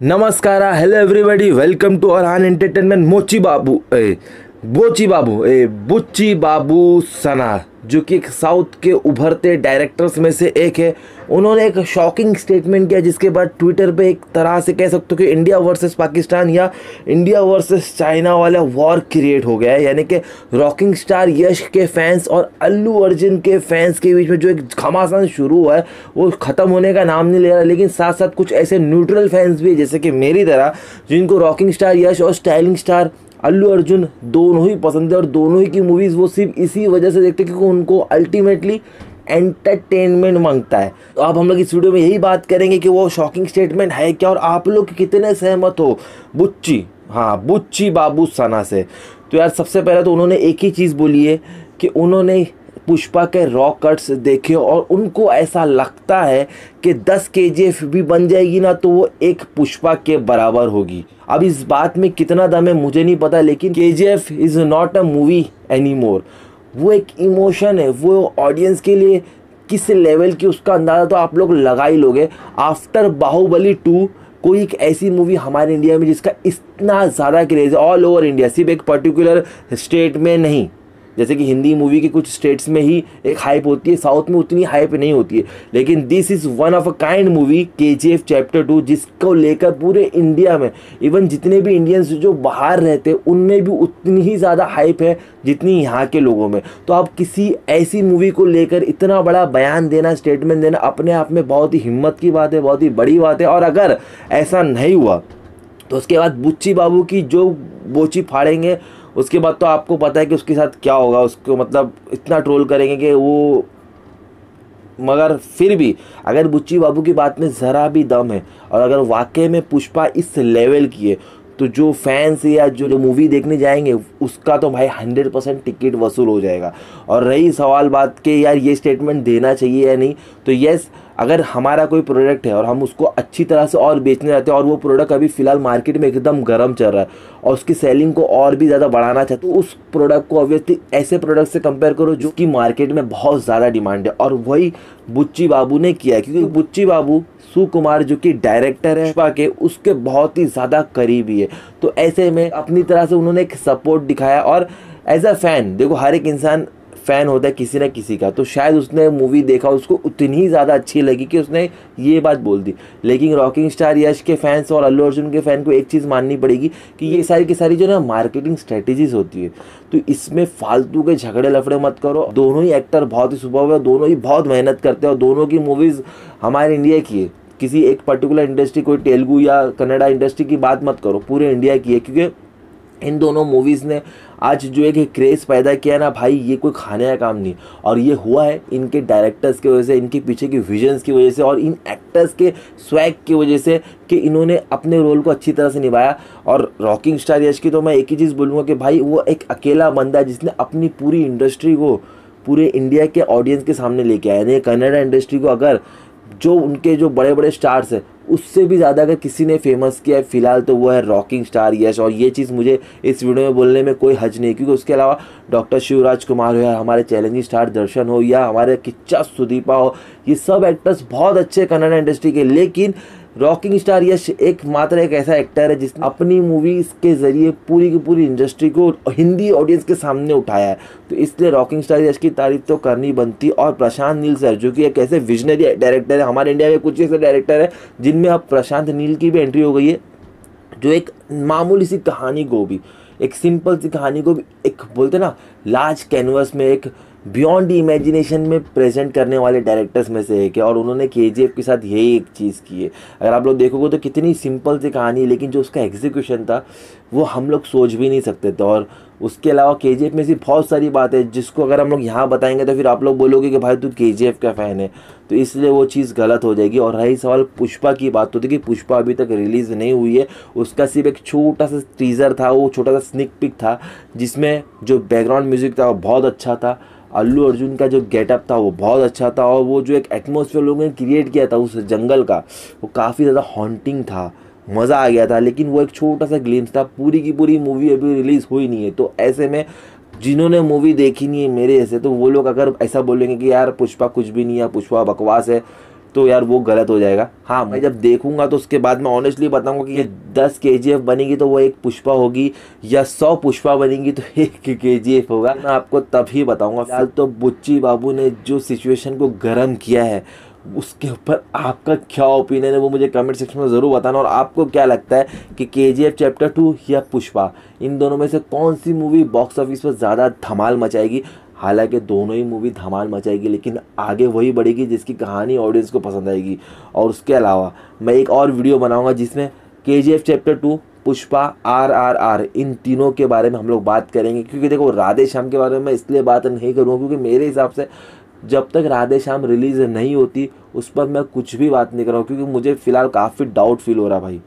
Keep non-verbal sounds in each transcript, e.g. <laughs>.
नमस्कार hello everybody welcome to Arhan entertainment मोची बाबू बोची बाबू, ए, बुच्ची बाबू सना, जो कि एक साउथ के उभरते डायरेक्टर्स में से एक है। उन्होंने एक शॉकिंग स्टेटमेंट किया जिसके बाद ट्विटर पे एक तरह से कह सकते हो कि इंडिया वर्सेस पाकिस्तान या इंडिया वर्सेस चाइना वाला वॉर क्रिएट हो गया है। यानी कि रॉकिंग स्टार यश के फैंस और अल्लू अर्जुन के फैंस के बीच में जो एक घमासान शुरू हुआ है, वो ख़त्म होने का नाम नहीं ले रहा, लेकिन साथ साथ कुछ ऐसे न्यूट्रल फैंस भी है, जैसे कि मेरी तरह, जिनको रॉकिंग स्टार यश और स्टाइलिंग स्टार अल्लू अर्जुन दोनों ही पसंद है और दोनों ही की मूवीज़ वो सिर्फ़ इसी वजह से देखते हैं क्योंकि उनको अल्टीमेटली एंटरटेनमेंट माँगता है। तो आप हम लोग इस वीडियो में यही बात करेंगे कि वो शॉकिंग स्टेटमेंट है क्या और आप लोग कितने सहमत हो? बुच्ची हाँ बुच्ची बाबू सना से। तो यार सबसे पहले तो उन्होंने एक ही चीज़ बोली है कि उन्होंने पुष्पा के रॉ कट्स देखे और उनको ऐसा लगता है कि 10 के भी बन जाएगी ना तो वो एक पुष्पा के बराबर होगी। अब इस बात में कितना दम है मुझे नहीं पता, लेकिन K G F is not a movie any more वो एक इमोशन है, वो ऑडियंस के लिए किस लेवल की उसका अंदाज़ा तो आप लोग लगा ही लोगे। आफ्टर बाहुबली टू कोई एक ऐसी मूवी हमारे इंडिया में जिसका इतना ज़्यादा क्रेज़ है ऑल ओवर इंडिया सिर्फ़ एक पर्टिकुलर स्टेट में नहीं। जैसे कि हिंदी मूवी के कुछ स्टेट्स में ही एक हाइप होती है साउथ में उतनी हाइप नहीं होती है। लेकिन this is one of a kind movie K G F chapter two जिसको लेकर पूरे इंडिया में इवन जितने भी इंडियंस जो बाहर रहते हैं, उनमें भी उतनी ही ज़्यादा हाइप है जितनी यहाँ के लोगों में। तो आप किसी ऐसी मूवी को लेकर इतना बड़ा बयान देना स्टेटमेंट देना, अपने आप में बहुत ही हिम्मत की बात है, बहुत ही बड़ी बात है। और अगर ऐसा नहीं हुआ तो उसके बाद बुच्ची बाबू की जो बोची फाड़ेंगे उसके बाद तो आपको पता है कि उसके साथ क्या होगा, उसको मतलब इतना ट्रोल करेंगे कि वो मगर फिर भी अगर बुच्ची बाबू की बात में ज़रा भी दम है और अगर वाकई में पुष्पा इस लेवल की है तो जो फैंस या जो जो मूवी देखने जाएँगे, उसका तो भाई हंड्रेड परसेंट टिकट वसूल हो जाएगा। और रही सवाल बात के, यार ये स्टेटमेंट देना चाहिए या नहीं तो यस अगर हमारा कोई प्रोडक्ट है और हम उसको अच्छी तरह से और बेचने जाते हैं और वो प्रोडक्ट अभी फ़िलहाल मार्केट में एकदम गर्म चल रहा है और उसकी सेलिंग को और भी ज़्यादा बढ़ाना चाहते तो उस प्रोडक्ट को ऑब्वियसली ऐसे प्रोडक्ट से कंपेयर करो जो कि मार्केट में बहुत ज़्यादा डिमांड है। और वही बुच्ची बाबू ने किया क्योंकि बुच्ची बाबू सुकुमार जो कि डायरेक्टर है पुष्पा के, उसके बहुत ही ज़्यादा करीबी है तो ऐसे में अपनी तरह से उन्होंने एक सपोर्ट दिखाया और एज अ फ़ैन देखो हर एक इंसान फ़ैन होता है किसी ना किसी का तो शायद उसने मूवी देखा, उसको उतनी ही ज़्यादा अच्छी लगी कि उसने ये बात बोल दी। लेकिन रॉकिंग स्टार यश के फैंस और अल्लू अर्जुन के फ़ैन को एक चीज़ माननी पड़ेगी कि ये सारी की सारी जो ना मार्केटिंग स्ट्रेटेजीज होती है तो इसमें फालतू के झगड़े लफड़े मत करो। दोनों ही एक्टर बहुत ही सुबह है दोनों ही बहुत मेहनत करते हैं और दोनों की मूवीज़ हमारे इंडिया की है। किसी एक पर्टिकुलर इंडस्ट्री कोई तेलुगु या कन्नड़ा इंडस्ट्री की बात मत करो, पूरे इंडिया की है, क्योंकि इन दोनों मूवीज़ ने आज जो एक क्रेज़ पैदा किया ना, भाई, ये कोई खाने का काम नहीं। और ये हुआ है इनके डायरेक्टर्स की वजह से, इनके पीछे की विजन्स की वजह से और इन एक्टर्स के स्वैग की वजह से कि इन्होंने अपने रोल को अच्छी तरह से निभाया। और रॉकिंग स्टार यश की तो मैं एक ही चीज़ बोलूँगा कि भाई, वो एक अकेला बंदा है जिसने अपनी पूरी इंडस्ट्री को पूरे इंडिया के ऑडियंस के सामने लेके आया यानी कन्नड़ा इंडस्ट्री को अगर जो उनके जो बड़े बड़े स्टार्स हैं, उससे भी ज़्यादा अगर किसी ने फ़ेमस किया है, फ़िलहाल तो वो है रॉकिंग स्टार यश। और ये चीज़ मुझे इस वीडियो में बोलने में कोई हज नहीं क्योंकि उसके अलावा डॉक्टर शिवराज कुमार हो या हमारे चैलेंजिंग स्टार दर्शन हो या हमारे किच्चा सुदीपा हो, ये सब एक्टर्स बहुत अच्छे कन्नड़ इंडस्ट्री के लेकिन रॉकिंग स्टार यश एक मात्र एक ऐसा एक्टर है जिसने अपनी मूवीज़ के ज़रिए पूरी की पूरी इंडस्ट्री को हिंदी ऑडियंस के सामने उठाया है। तो इसलिए रॉकिंग स्टार यश की तारीफ़ तो करनी बनती और प्रशांत नील सर, जो कि एक ऐसे विजनरी डायरेक्टर है, हमारे इंडिया में कुछ ऐसे डायरेक्टर है, जिनमें अब प्रशांत नील की भी एंट्री हो गई है, जो एक मामूली सी कहानी को भी, एक सिंपल सी कहानी को भी, एक बोलते ना लार्ज कैनवस में एक बियॉन्ड इमेजिनेशन में प्रेजेंट करने वाले डायरेक्टर्स में से एक है और उन्होंने के के साथ यही एक चीज़ की है। अगर आप लोग देखोगे तो कितनी सिंपल सी कहानी है, लेकिन जो उसका एग्जीक्यूशन था, वो हम लोग सोच भी नहीं सकते थे और उसके अलावा के में से बहुत सारी बात है, जिसको अगर हम लोग यहाँ बताएँगे तो फिर आप लोग बोलोगे कि भाई तू के का फ़ैन है। तो इसलिए वो चीज़ गलत हो जाएगी। और रही सवाल पुष्पा की बात होती कि पुष्पा अभी तक रिलीज़ नहीं हुई है। उसका सिर्फ़ एक छोटा सा टीज़र था, वो छोटा सा स्निक पिक था, जिसमें जो बैकग्राउंड म्यूज़िक था वो बहुत अच्छा था। अल्लू अर्जुन का जो गेटअप था वो बहुत अच्छा था। और वो जो एक एटमोसफेयर लोगों ने क्रिएट किया था उस जंगल का, वो काफ़ी ज़्यादा हॉन्टिंग था। मज़ा आ गया था लेकिन वो एक छोटा सा ग्लिम्स था। पूरी की पूरी मूवी अभी रिलीज़ हुई नहीं है। तो ऐसे में जिन्होंने मूवी देखी नहीं है मेरे ऐसे तो वो लोग अगर ऐसा बोलेंगे कि यार पुष्पा कुछ भी नहीं है पुष्पा बकवास है तो यार वो गलत हो जाएगा। हाँ मैं जब देखूँगा तो उसके बाद मैं ऑनेस्टली बताऊँगा कि ये दस के जी एफ़ बनेगी तो वो एक पुष्पा होगी या सौ पुष्पा बनेगी तो <laughs> एक के जी एफ़ होगा। मैं आपको तभी बताऊँगा। फ़िलहाल तो बुच्ची बाबू ने जो सिचुएशन को गर्म किया है उसके ऊपर आपका क्या ओपिनियन है, वो मुझे कमेंट सेक्शन में ज़रूर बताना और आपको क्या लगता है कि के जी एफ़ चैप्टर टू या पुष्पा इन दोनों में से कौन सी मूवी बॉक्स ऑफ़िस पर ज़्यादा धमाल मचाएगी? हालाँकि दोनों ही मूवी धमाल मचाएगी, लेकिन आगे वही बढ़ेगी जिसकी कहानी ऑडियंस को पसंद आएगी। और उसके अलावा मैं एक और वीडियो बनाऊँगा जिसमें K G F chapter two Pushpa R R R इन तीनों के बारे में हम लोग बात करेंगे। क्योंकि देखो राधे श्याम के बारे में मैं इसलिए बात नहीं करूँगा क्योंकि मेरे हिसाब से जब तक राधे श्याम रिलीज़ नहीं होती, उस पर मैं कुछ भी बात नहीं कर रहा हूँ, क्योंकि मुझे फ़िलहाल काफ़ी डाउट फील हो रहा भाई।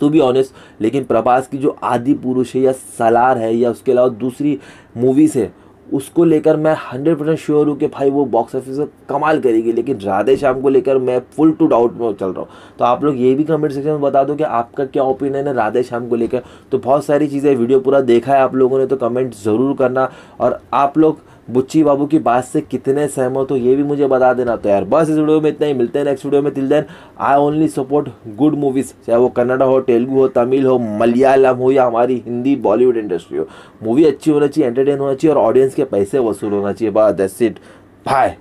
टू बी ऑनेस्ट लेकिन प्रभास की जो आदि पुरुष है या सलार है या उसके अलावा दूसरी मूवीज़ है, उसको लेकर मैं हंड्रेड परसेंट श्योर हूँ कि भाई वो बॉक्स ऑफ़िस कमाल करेगी, लेकिन राधे श्याम को लेकर मैं फुल टू डाउट में चल रहा हूँ। तो आप लोग ये भी कमेंट सेक्शन में बता दो कि आपका क्या ओपिनियन है राधे श्याम को लेकर। तो बहुत सारी चीज़ें वीडियो पूरा देखा है आप लोगों ने तो कमेंट ज़रूर करना। और आप लोग बुच्ची बाबू की बात से कितने सहमत हो, ये भी मुझे बता देना। तो यार, बस इस वीडियो में इतना ही, मिलते हैं नेक्स्ट वीडियो में। Till then I only support good movies चाहे वो कन्नड़ा हो, तेलुगू हो, तमिल हो, मलयालम हो, या हमारी हिंदी बॉलीवुड इंडस्ट्री हो। मूवी अच्छी होना चाहिए एंटरटेन होना चाहिए, और ऑडियंस के पैसे वसूल होना चाहिए। बस दैट्स इट बाय